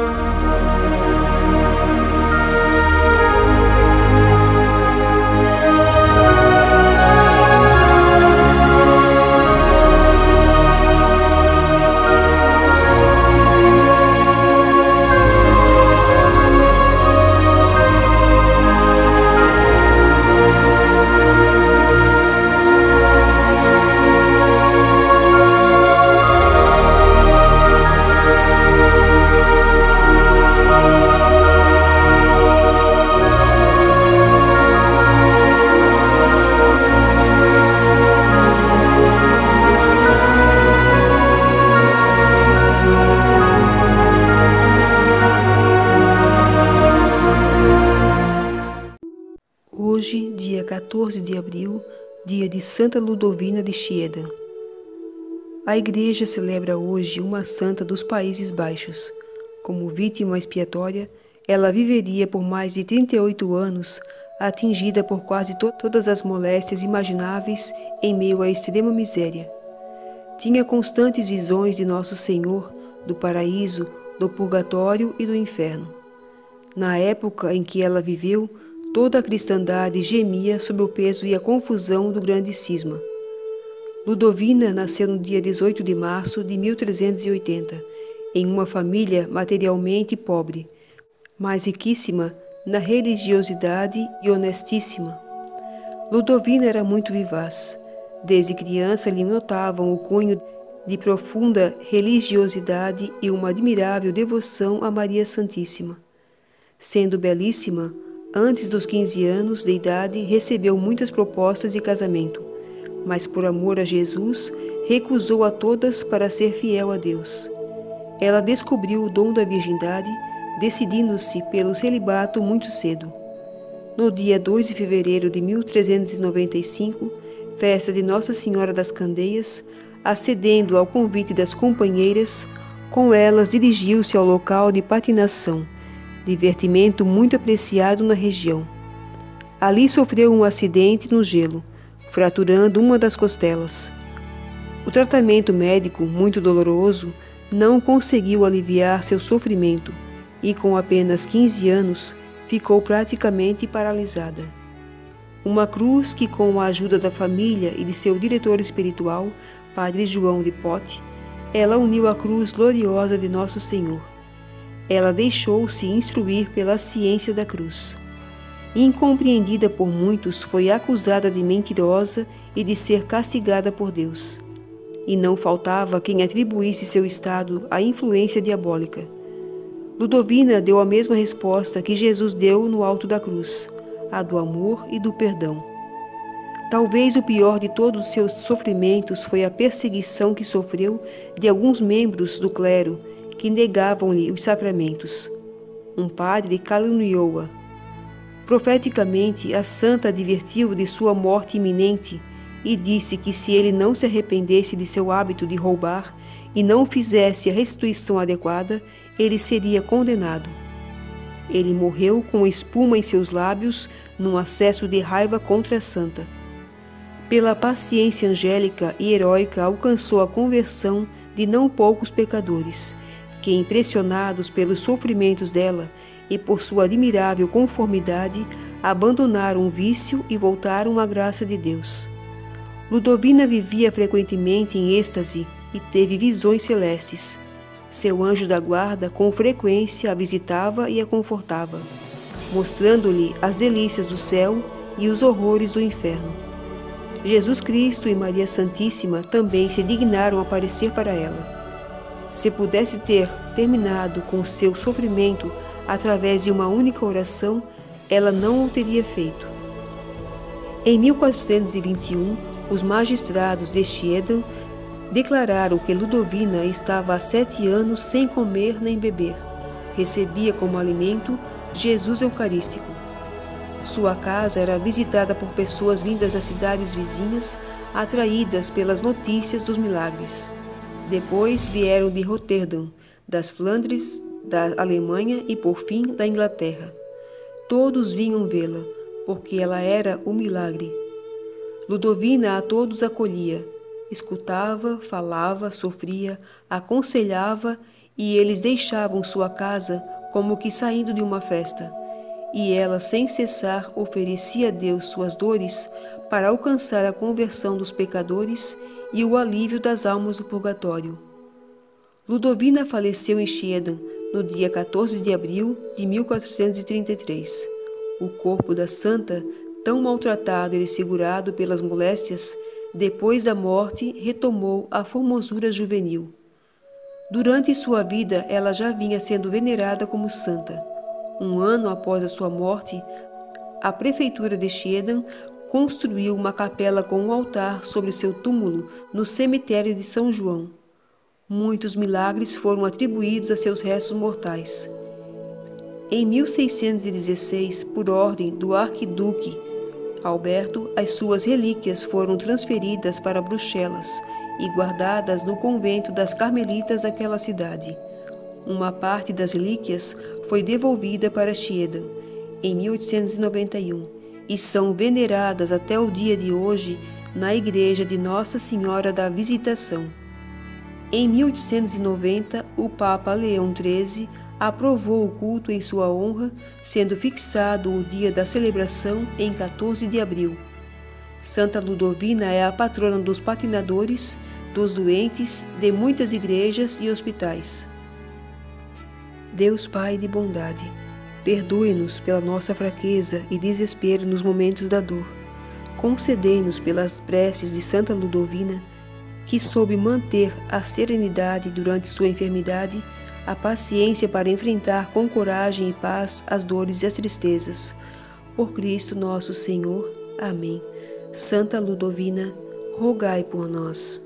Hoje, 14 de abril, dia de Santa Ludovina de Chieda. A Igreja celebra hoje uma santa dos Países Baixos. Como vítima expiatória, ela viveria por mais de 38 anos, atingida por quase to todas as moléstias imagináveis em meio à extrema miséria. Tinha constantes visões de Nosso Senhor, do paraíso, do purgatório e do inferno. Na época em que ela viveu, Toda a cristandade gemia sob o peso e a confusão do grande cisma. Ludovina nasceu no dia 18 de março de 1380, em uma família materialmente pobre, mas riquíssima na religiosidade e honestíssima. Ludovina era muito vivaz. Desde criança lhe notavam o cunho de profunda religiosidade e uma admirável devoção a Maria Santíssima. Sendo belíssima, Antes dos 15 anos de idade, recebeu muitas propostas de casamento, mas por amor a Jesus, recusou a todas para ser fiel a Deus. Ela descobriu o dom da virgindade, decidindo-se pelo celibato muito cedo. No dia 2 de fevereiro de 1395, festa de Nossa Senhora das Candeias, acedendo ao convite das companheiras, com elas dirigiu-se ao local de patinação divertimento muito apreciado na região. Ali sofreu um acidente no gelo, fraturando uma das costelas. O tratamento médico, muito doloroso, não conseguiu aliviar seu sofrimento e, com apenas 15 anos, ficou praticamente paralisada. Uma cruz que, com a ajuda da família e de seu diretor espiritual, Padre João de Pote, ela uniu à cruz gloriosa de Nosso Senhor ela deixou-se instruir pela ciência da cruz. Incompreendida por muitos, foi acusada de mentirosa e de ser castigada por Deus. E não faltava quem atribuísse seu estado à influência diabólica. Ludovina deu a mesma resposta que Jesus deu no alto da cruz, a do amor e do perdão. Talvez o pior de todos os seus sofrimentos foi a perseguição que sofreu de alguns membros do clero que negavam-lhe os sacramentos. Um padre caluniou-a. Profeticamente, a santa advertiu de sua morte iminente e disse que se ele não se arrependesse de seu hábito de roubar e não fizesse a restituição adequada, ele seria condenado. Ele morreu com espuma em seus lábios num acesso de raiva contra a santa. Pela paciência angélica e heróica alcançou a conversão de não poucos pecadores que, impressionados pelos sofrimentos dela e por sua admirável conformidade, abandonaram o vício e voltaram à graça de Deus. Ludovina vivia frequentemente em êxtase e teve visões celestes. Seu anjo da guarda com frequência a visitava e a confortava, mostrando-lhe as delícias do céu e os horrores do inferno. Jesus Cristo e Maria Santíssima também se dignaram aparecer para ela. Se pudesse ter terminado com seu sofrimento através de uma única oração, ela não o teria feito. Em 1421, os magistrados de Chiedam declararam que Ludovina estava há sete anos sem comer nem beber. Recebia como alimento Jesus Eucarístico. Sua casa era visitada por pessoas vindas das cidades vizinhas, atraídas pelas notícias dos milagres. Depois vieram de Roterdã, das Flandres, da Alemanha e, por fim, da Inglaterra. Todos vinham vê-la, porque ela era o milagre. Ludovina a todos acolhia, escutava, falava, sofria, aconselhava e eles deixavam sua casa como que saindo de uma festa. E ela, sem cessar, oferecia a Deus suas dores para alcançar a conversão dos pecadores e o alívio das almas do purgatório. Ludovina faleceu em Schiedam no dia 14 de abril de 1433. O corpo da santa, tão maltratado e desfigurado pelas moléstias, depois da morte retomou a formosura juvenil. Durante sua vida, ela já vinha sendo venerada como santa. Um ano após a sua morte, a prefeitura de Schiedam construiu uma capela com um altar sobre seu túmulo no cemitério de São João. Muitos milagres foram atribuídos a seus restos mortais. Em 1616, por ordem do arquiduque Alberto, as suas relíquias foram transferidas para Bruxelas e guardadas no convento das Carmelitas daquela cidade. Uma parte das relíquias foi devolvida para Chieda em 1891 e são veneradas até o dia de hoje na igreja de Nossa Senhora da Visitação. Em 1890, o Papa Leão XIII aprovou o culto em sua honra, sendo fixado o dia da celebração em 14 de abril. Santa Ludovina é a patrona dos patinadores, dos doentes, de muitas igrejas e hospitais. Deus Pai de bondade, perdoe-nos pela nossa fraqueza e desespero nos momentos da dor. Concedei-nos pelas preces de Santa Ludovina, que soube manter a serenidade durante sua enfermidade, a paciência para enfrentar com coragem e paz as dores e as tristezas. Por Cristo nosso Senhor. Amém. Santa Ludovina, rogai por nós.